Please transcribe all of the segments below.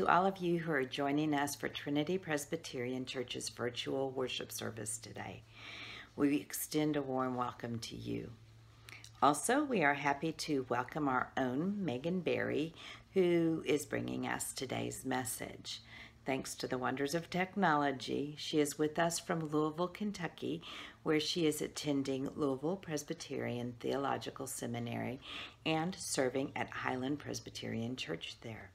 to all of you who are joining us for Trinity Presbyterian Church's virtual worship service today. We extend a warm welcome to you. Also, we are happy to welcome our own Megan Berry, who is bringing us today's message. Thanks to the wonders of technology, she is with us from Louisville, Kentucky, where she is attending Louisville Presbyterian Theological Seminary and serving at Highland Presbyterian Church there.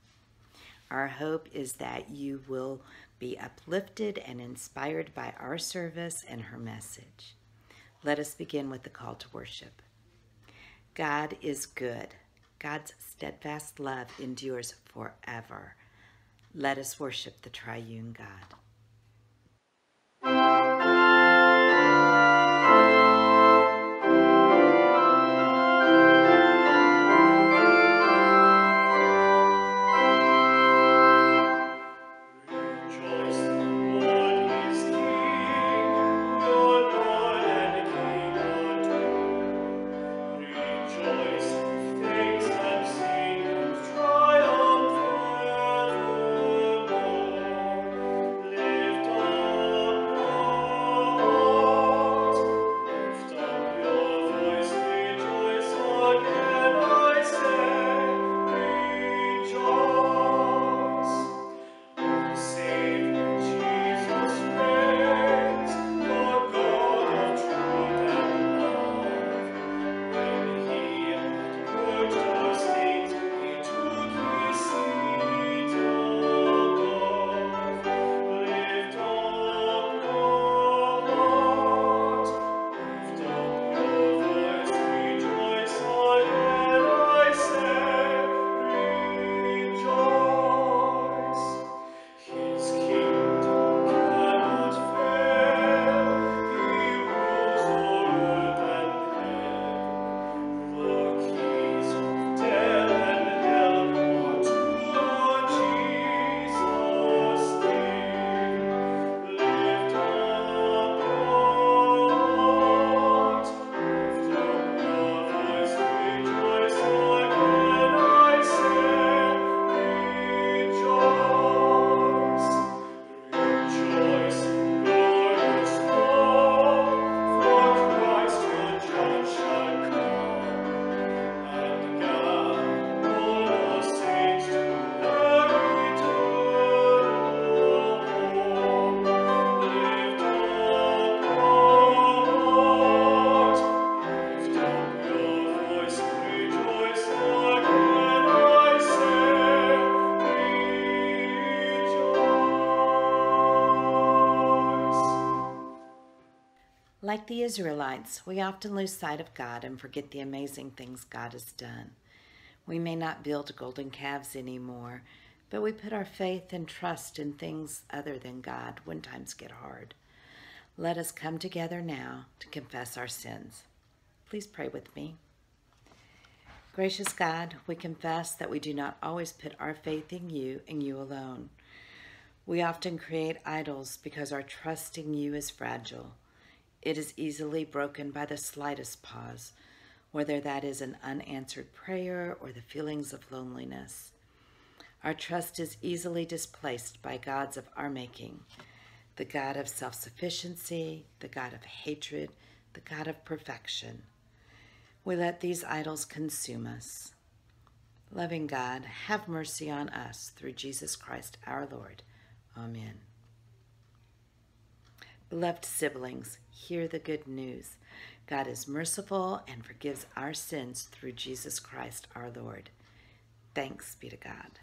Our hope is that you will be uplifted and inspired by our service and her message. Let us begin with the call to worship. God is good. God's steadfast love endures forever. Let us worship the triune God. Like the Israelites, we often lose sight of God and forget the amazing things God has done. We may not build golden calves anymore, but we put our faith and trust in things other than God when times get hard. Let us come together now to confess our sins. Please pray with me. Gracious God, we confess that we do not always put our faith in you and you alone. We often create idols because our trust in you is fragile. It is easily broken by the slightest pause, whether that is an unanswered prayer or the feelings of loneliness. Our trust is easily displaced by gods of our making the God of self sufficiency, the God of hatred, the God of perfection. We let these idols consume us. Loving God, have mercy on us through Jesus Christ our Lord. Amen. Beloved siblings, hear the good news. God is merciful and forgives our sins through Jesus Christ our Lord. Thanks be to God.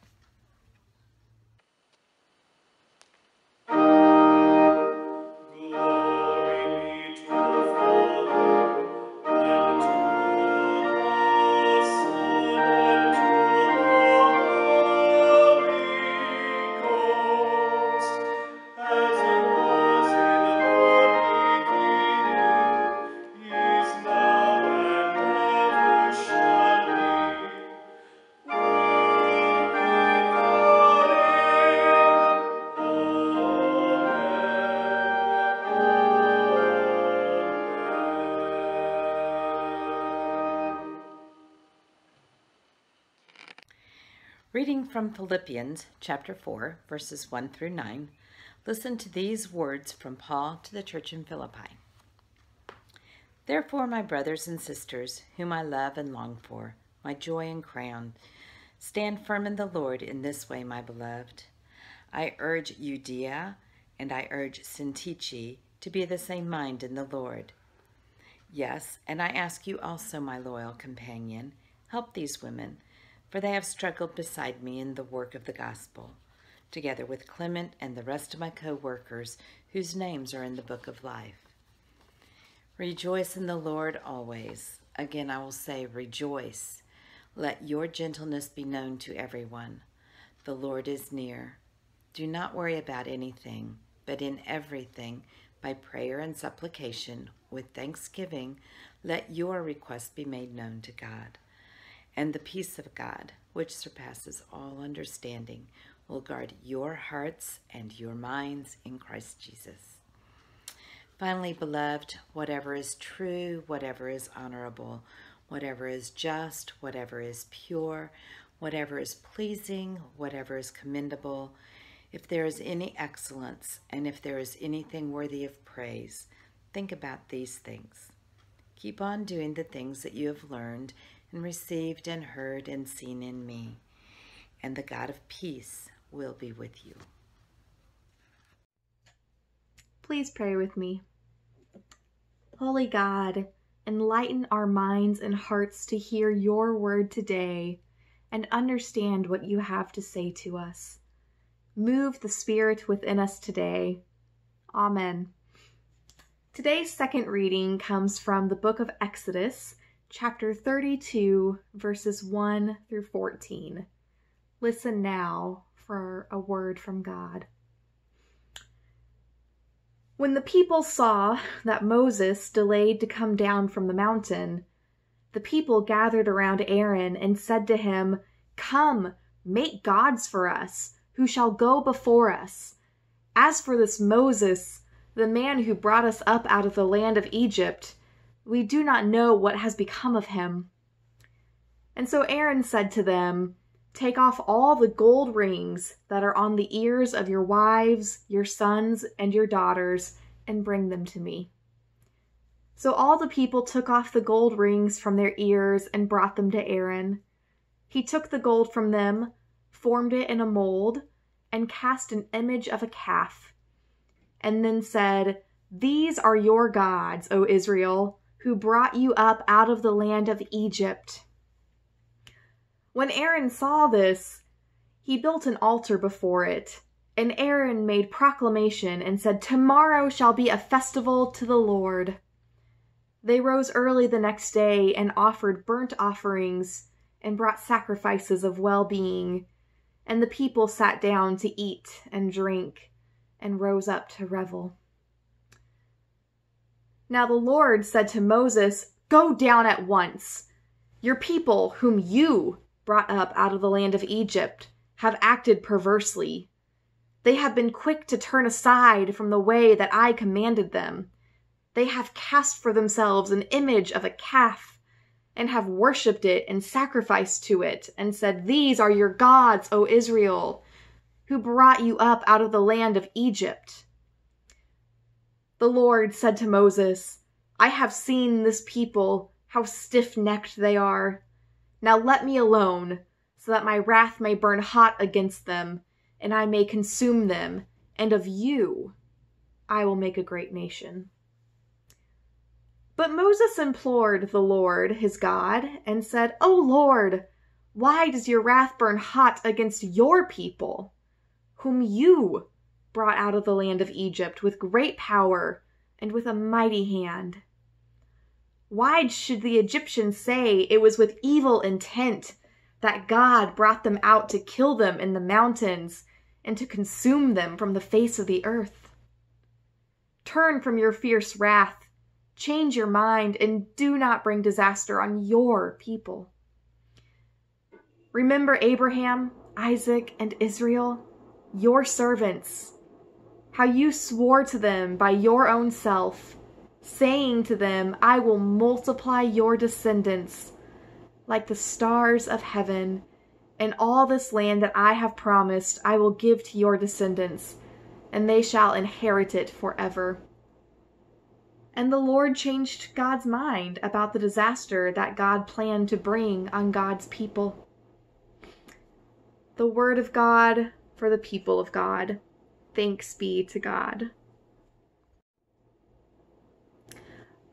From Philippians chapter 4, verses 1 through 9, listen to these words from Paul to the church in Philippi. Therefore, my brothers and sisters, whom I love and long for, my joy and crown, stand firm in the Lord in this way, my beloved. I urge Euodia and I urge Syntyche to be the same mind in the Lord. Yes, and I ask you also, my loyal companion, help these women for they have struggled beside me in the work of the gospel, together with Clement and the rest of my co workers whose names are in the book of life. Rejoice in the Lord always. Again, I will say, rejoice. Let your gentleness be known to everyone. The Lord is near. Do not worry about anything, but in everything, by prayer and supplication, with thanksgiving, let your requests be made known to God. And the peace of God, which surpasses all understanding, will guard your hearts and your minds in Christ Jesus. Finally, beloved, whatever is true, whatever is honorable, whatever is just, whatever is pure, whatever is pleasing, whatever is commendable, if there is any excellence and if there is anything worthy of praise, think about these things. Keep on doing the things that you have learned and received and heard and seen in me, and the God of peace will be with you. Please pray with me. Holy God, enlighten our minds and hearts to hear your word today and understand what you have to say to us. Move the Spirit within us today. Amen. Today's second reading comes from the book of Exodus, chapter 32, verses 1 through 14. Listen now for a word from God. When the people saw that Moses delayed to come down from the mountain, the people gathered around Aaron and said to him, Come, make gods for us, who shall go before us. As for this Moses, the man who brought us up out of the land of Egypt, we do not know what has become of him. And so Aaron said to them, Take off all the gold rings that are on the ears of your wives, your sons, and your daughters, and bring them to me. So all the people took off the gold rings from their ears and brought them to Aaron. He took the gold from them, formed it in a mold, and cast an image of a calf, and then said, These are your gods, O Israel who brought you up out of the land of Egypt. When Aaron saw this, he built an altar before it. And Aaron made proclamation and said, Tomorrow shall be a festival to the Lord. They rose early the next day and offered burnt offerings and brought sacrifices of well being. And the people sat down to eat and drink and rose up to revel. Now the Lord said to Moses, Go down at once. Your people, whom you brought up out of the land of Egypt, have acted perversely. They have been quick to turn aside from the way that I commanded them. They have cast for themselves an image of a calf, and have worshipped it and sacrificed to it, and said, These are your gods, O Israel, who brought you up out of the land of Egypt. The Lord said to Moses, I have seen this people, how stiff necked they are. Now let me alone, so that my wrath may burn hot against them, and I may consume them, and of you I will make a great nation. But Moses implored the Lord his God and said, O Lord, why does your wrath burn hot against your people, whom you brought out of the land of Egypt with great power and with a mighty hand. Why should the Egyptians say it was with evil intent that God brought them out to kill them in the mountains and to consume them from the face of the earth? Turn from your fierce wrath, change your mind, and do not bring disaster on your people. Remember Abraham, Isaac, and Israel, your servants how you swore to them by your own self, saying to them, I will multiply your descendants like the stars of heaven and all this land that I have promised I will give to your descendants, and they shall inherit it forever. And the Lord changed God's mind about the disaster that God planned to bring on God's people. The Word of God for the people of God. Thanks be to God.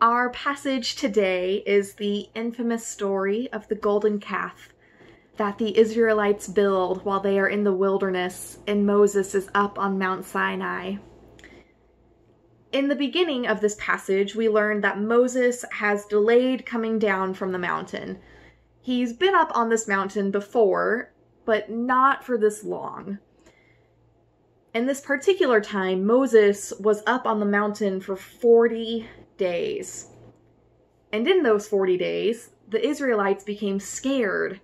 Our passage today is the infamous story of the golden calf that the Israelites build while they are in the wilderness and Moses is up on Mount Sinai. In the beginning of this passage, we learn that Moses has delayed coming down from the mountain. He's been up on this mountain before, but not for this long. And this particular time, Moses was up on the mountain for 40 days. And in those 40 days, the Israelites became scared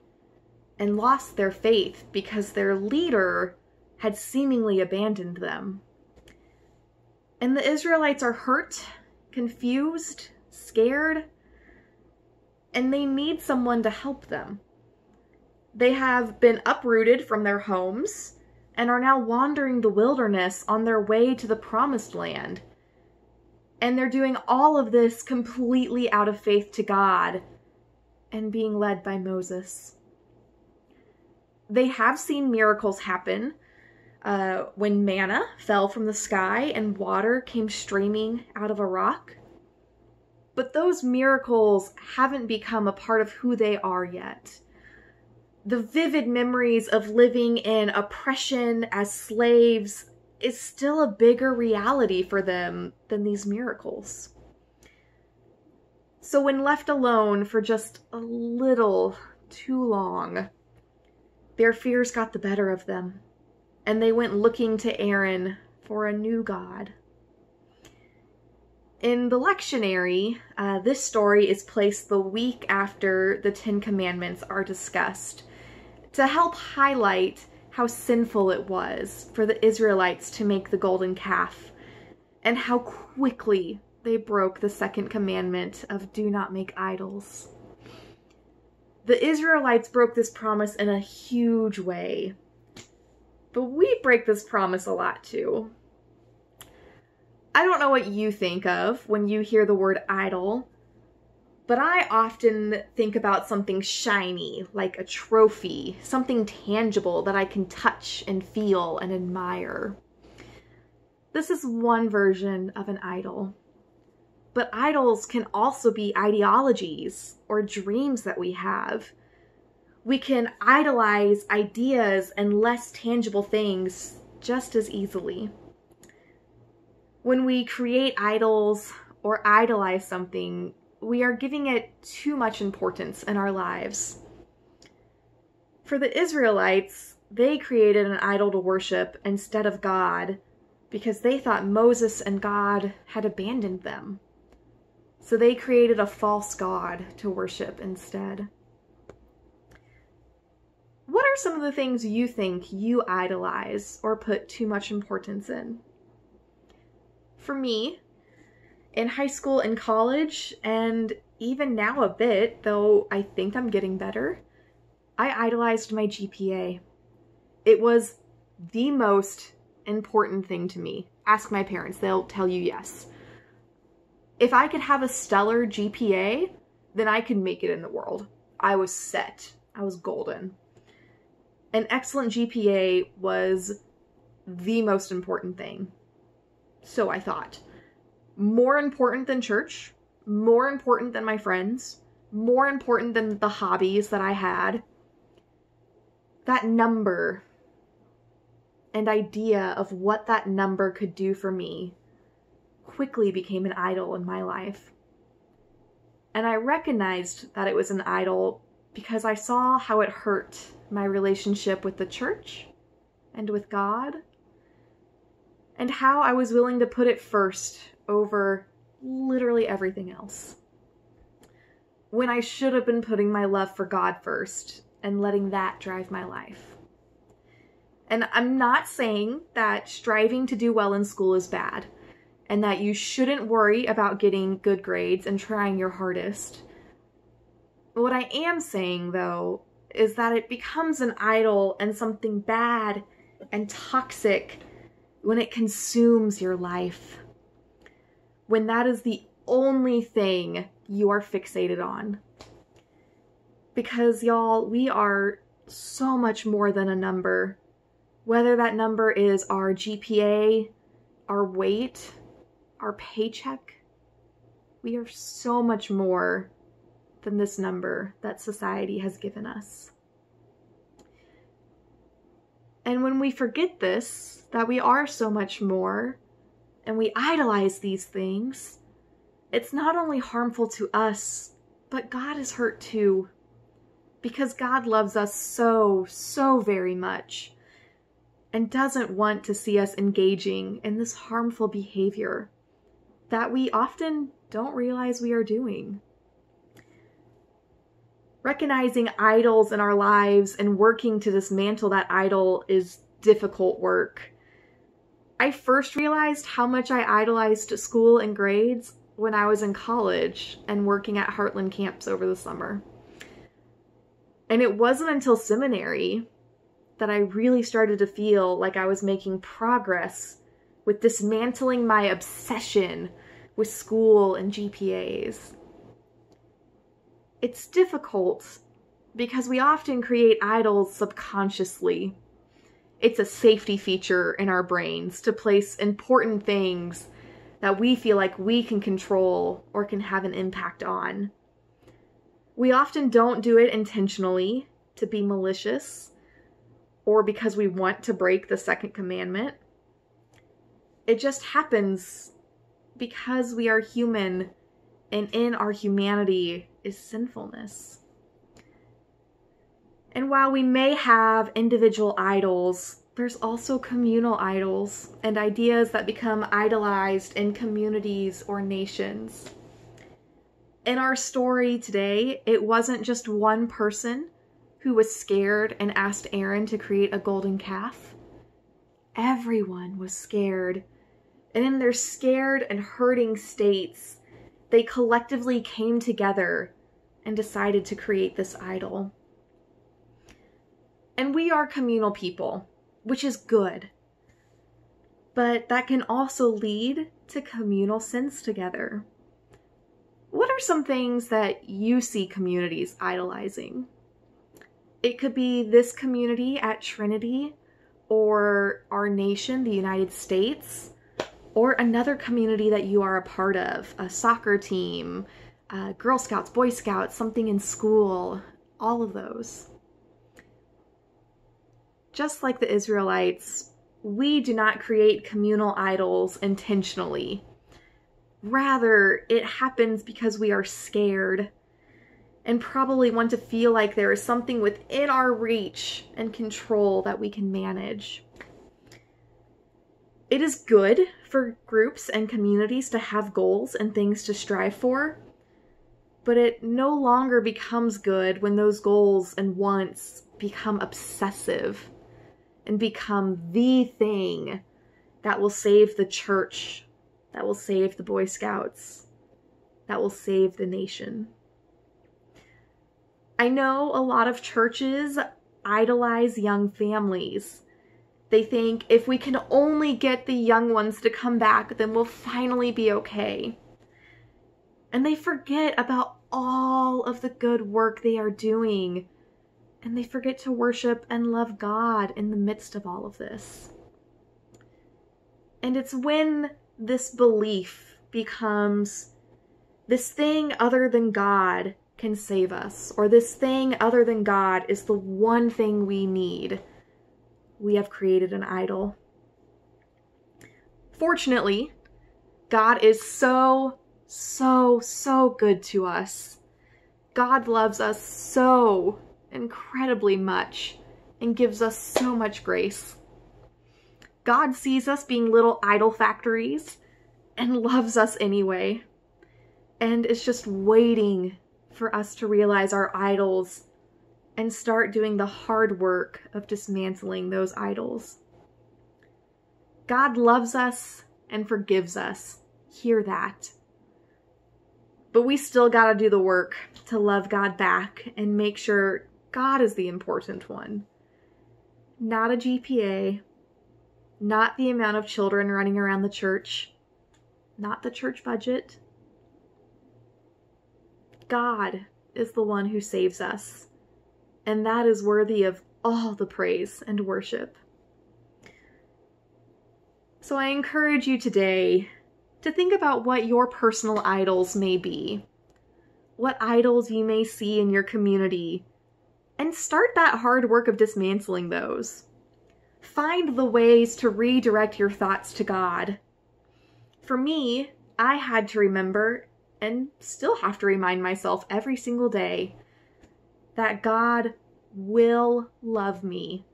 and lost their faith because their leader had seemingly abandoned them. And the Israelites are hurt, confused, scared, and they need someone to help them. They have been uprooted from their homes and are now wandering the wilderness on their way to the promised land. And they're doing all of this completely out of faith to God and being led by Moses. They have seen miracles happen uh, when manna fell from the sky and water came streaming out of a rock. But those miracles haven't become a part of who they are yet the vivid memories of living in oppression as slaves is still a bigger reality for them than these miracles. So, when left alone for just a little too long, their fears got the better of them, and they went looking to Aaron for a new God. In the lectionary, uh, this story is placed the week after the Ten Commandments are discussed to help highlight how sinful it was for the Israelites to make the golden calf and how quickly they broke the second commandment of do not make idols. The Israelites broke this promise in a huge way. But we break this promise a lot too. I don't know what you think of when you hear the word idol, but I often think about something shiny, like a trophy, something tangible that I can touch and feel and admire. This is one version of an idol. But idols can also be ideologies or dreams that we have. We can idolize ideas and less tangible things just as easily. When we create idols or idolize something, we are giving it too much importance in our lives. For the Israelites, they created an idol to worship instead of God because they thought Moses and God had abandoned them. So they created a false God to worship instead. What are some of the things you think you idolize or put too much importance in? For me, in high school and college, and even now a bit, though I think I'm getting better, I idolized my GPA. It was the most important thing to me. Ask my parents, they'll tell you yes. If I could have a stellar GPA, then I could make it in the world. I was set. I was golden. An excellent GPA was the most important thing. So I thought more important than church, more important than my friends, more important than the hobbies that I had. That number and idea of what that number could do for me quickly became an idol in my life. And I recognized that it was an idol because I saw how it hurt my relationship with the church and with God, and how I was willing to put it first over literally everything else. When I should have been putting my love for God first and letting that drive my life. And I'm not saying that striving to do well in school is bad and that you shouldn't worry about getting good grades and trying your hardest. What I am saying, though, is that it becomes an idol and something bad and toxic when it consumes your life. When that is the only thing you are fixated on. Because, y'all, we are so much more than a number. Whether that number is our GPA, our weight, our paycheck, we are so much more than this number that society has given us. And when we forget this, that we are so much more, and we idolize these things, it's not only harmful to us, but God is hurt too. Because God loves us so, so very much and doesn't want to see us engaging in this harmful behavior that we often don't realize we are doing. Recognizing idols in our lives and working to dismantle that idol is difficult work. I first realized how much I idolized school and grades when I was in college and working at Heartland camps over the summer. And it wasn't until seminary that I really started to feel like I was making progress with dismantling my obsession with school and GPAs. It's difficult because we often create idols subconsciously. It's a safety feature in our brains to place important things that we feel like we can control or can have an impact on. We often don't do it intentionally to be malicious or because we want to break the second commandment. It just happens because we are human and in our humanity is sinfulness. And while we may have individual idols, there's also communal idols and ideas that become idolized in communities or nations. In our story today, it wasn't just one person who was scared and asked Aaron to create a golden calf. Everyone was scared and in their scared and hurting states, they collectively came together and decided to create this idol. And we are communal people, which is good. But that can also lead to communal sins together. What are some things that you see communities idolizing? It could be this community at Trinity or our nation, the United States or another community that you are a part of a soccer team, uh, Girl Scouts, Boy Scouts, something in school, all of those. Just like the Israelites, we do not create communal idols intentionally. Rather, it happens because we are scared and probably want to feel like there is something within our reach and control that we can manage. It is good for groups and communities to have goals and things to strive for, but it no longer becomes good when those goals and wants become obsessive and become the thing that will save the church, that will save the Boy Scouts, that will save the nation. I know a lot of churches idolize young families they think if we can only get the young ones to come back, then we'll finally be okay. And they forget about all of the good work they are doing. And they forget to worship and love God in the midst of all of this. And it's when this belief becomes this thing other than God can save us, or this thing other than God is the one thing we need we have created an idol. Fortunately, God is so, so, so good to us. God loves us so incredibly much and gives us so much grace. God sees us being little idol factories and loves us anyway. And is just waiting for us to realize our idols and start doing the hard work of dismantling those idols. God loves us and forgives us. Hear that. But we still got to do the work to love God back and make sure God is the important one. Not a GPA, not the amount of children running around the church, not the church budget. God is the one who saves us, and that is worthy of all the praise and worship. So I encourage you today to think about what your personal idols may be, what idols you may see in your community, and start that hard work of dismantling those. Find the ways to redirect your thoughts to God. For me, I had to remember, and still have to remind myself every single day, that God will love me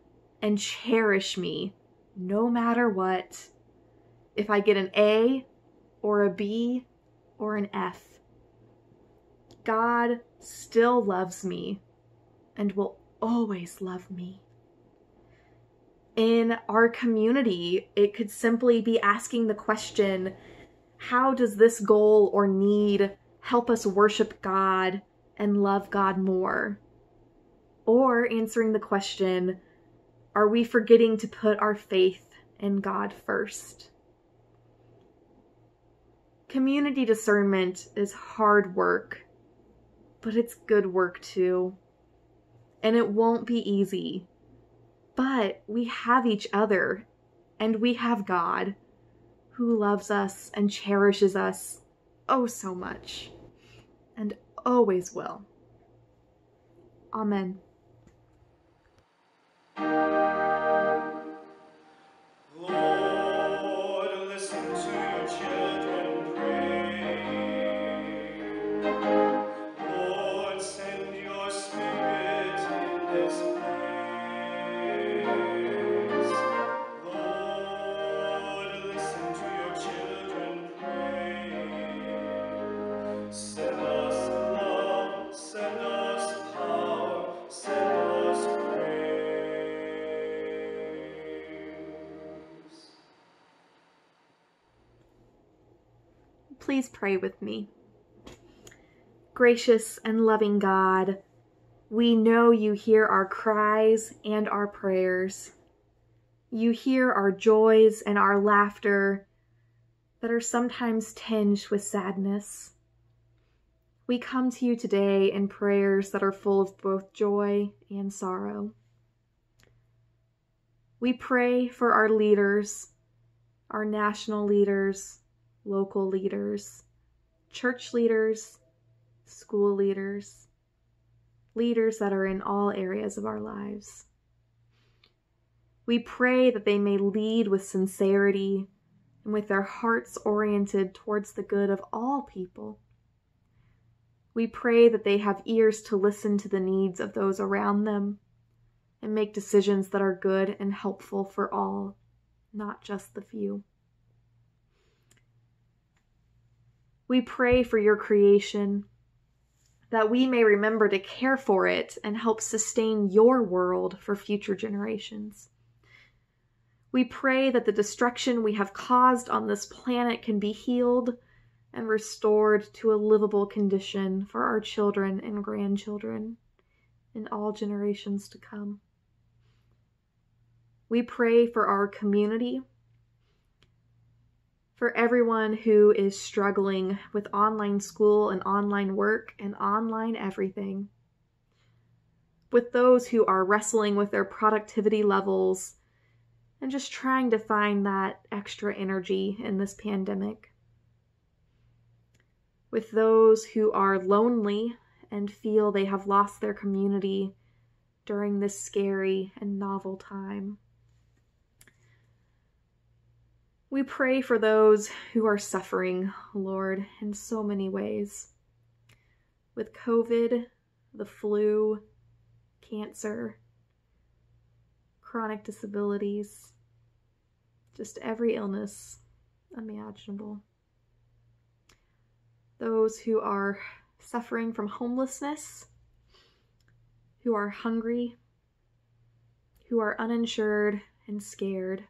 and cherish me no matter what. If I get an A or a B or an F, God still loves me and will always love me. In our community, it could simply be asking the question how does this goal or need help us worship God and love God more? Or answering the question, are we forgetting to put our faith in God first? Community discernment is hard work, but it's good work too. And it won't be easy. But we have each other, and we have God who loves us and cherishes us oh so much, and always will. Amen. Pray with me. Gracious and loving God, we know you hear our cries and our prayers. You hear our joys and our laughter that are sometimes tinged with sadness. We come to you today in prayers that are full of both joy and sorrow. We pray for our leaders, our national leaders, local leaders, church leaders, school leaders, leaders that are in all areas of our lives. We pray that they may lead with sincerity and with their hearts oriented towards the good of all people. We pray that they have ears to listen to the needs of those around them and make decisions that are good and helpful for all, not just the few. We pray for your creation, that we may remember to care for it and help sustain your world for future generations. We pray that the destruction we have caused on this planet can be healed and restored to a livable condition for our children and grandchildren and all generations to come. We pray for our community for everyone who is struggling with online school and online work and online everything. With those who are wrestling with their productivity levels and just trying to find that extra energy in this pandemic. With those who are lonely and feel they have lost their community during this scary and novel time. We pray for those who are suffering, Lord, in so many ways. With COVID, the flu, cancer, chronic disabilities, just every illness imaginable. Those who are suffering from homelessness, who are hungry, who are uninsured and scared.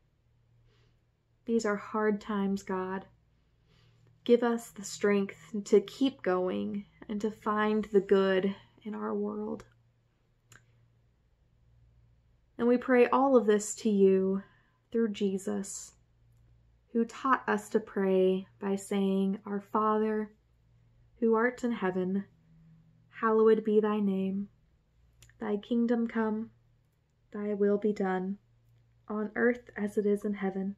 These are hard times, God. Give us the strength to keep going and to find the good in our world. And we pray all of this to you through Jesus, who taught us to pray by saying, Our Father, who art in heaven, hallowed be thy name. Thy kingdom come, thy will be done, on earth as it is in heaven.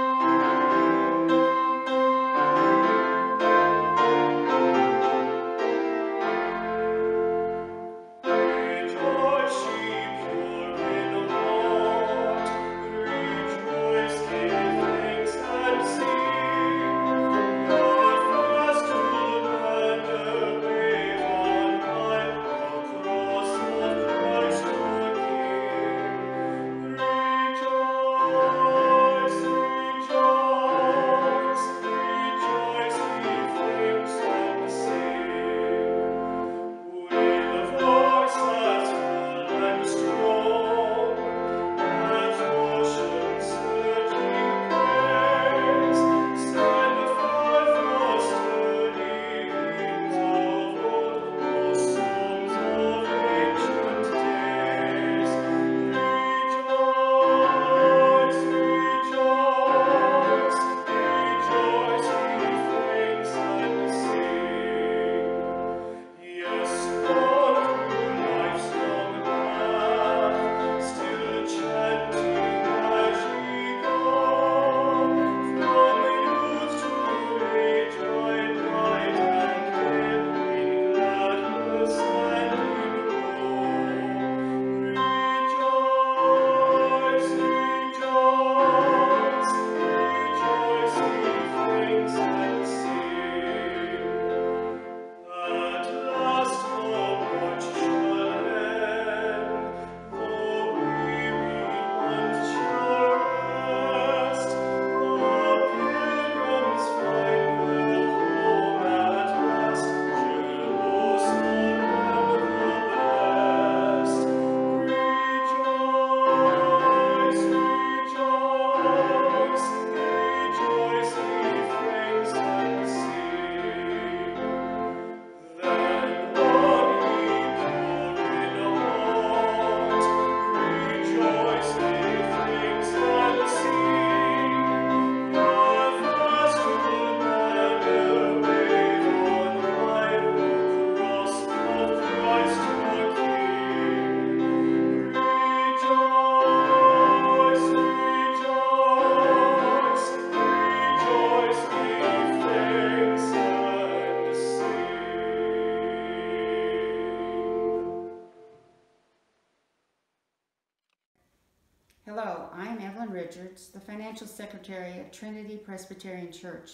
Financial Secretary of Trinity Presbyterian Church.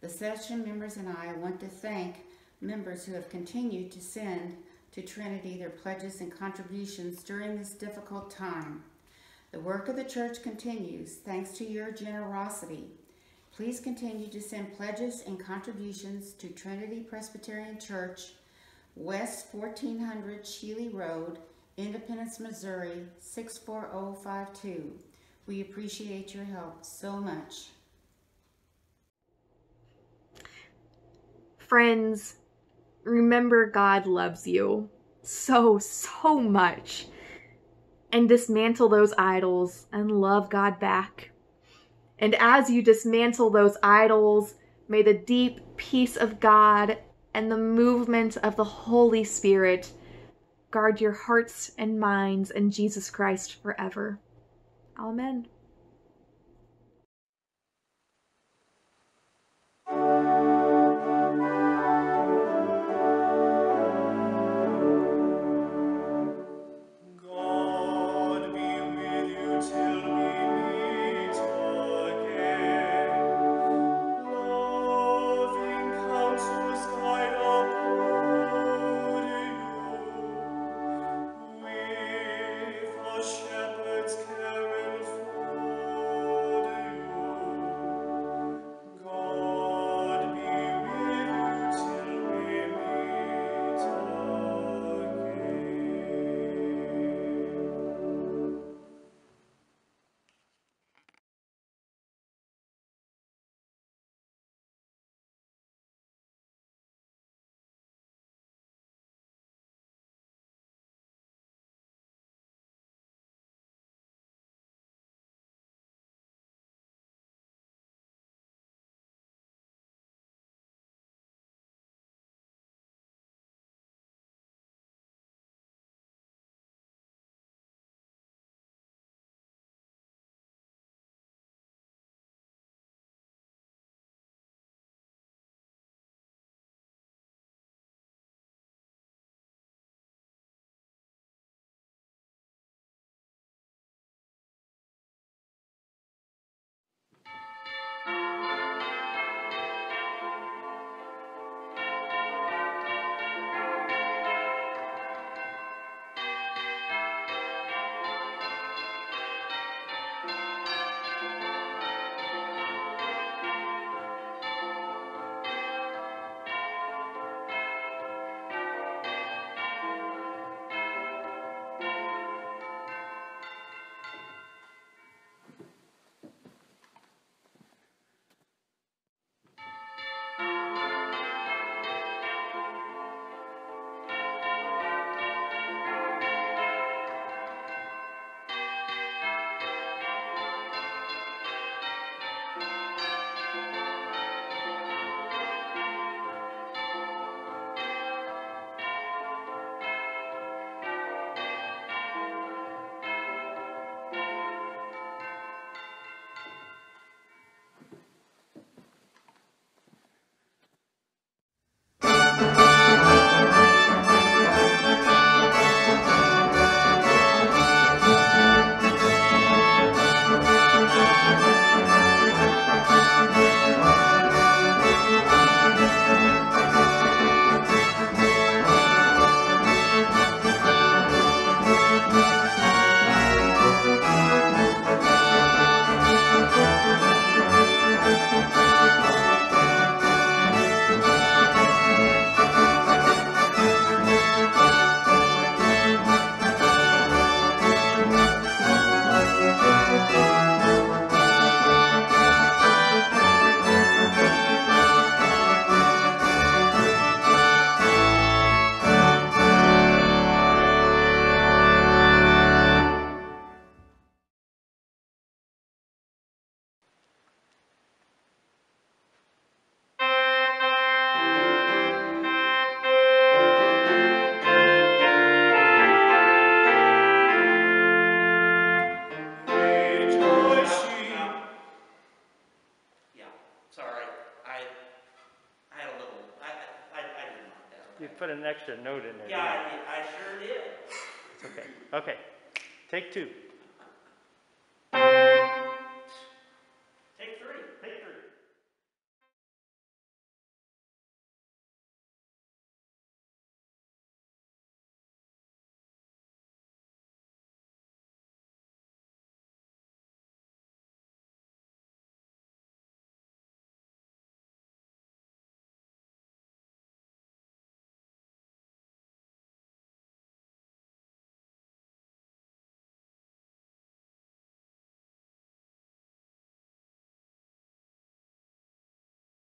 The session members and I want to thank members who have continued to send to Trinity their pledges and contributions during this difficult time. The work of the church continues thanks to your generosity. Please continue to send pledges and contributions to Trinity Presbyterian Church, West 1400 Sheely Road, Independence, Missouri 64052. We appreciate your help so much. Friends, remember God loves you so, so much. And dismantle those idols and love God back. And as you dismantle those idols, may the deep peace of God and the movement of the Holy Spirit guard your hearts and minds in Jesus Christ forever. Amen. Extra note in there. Yeah? I, I sure did. It's okay. Okay. Take two.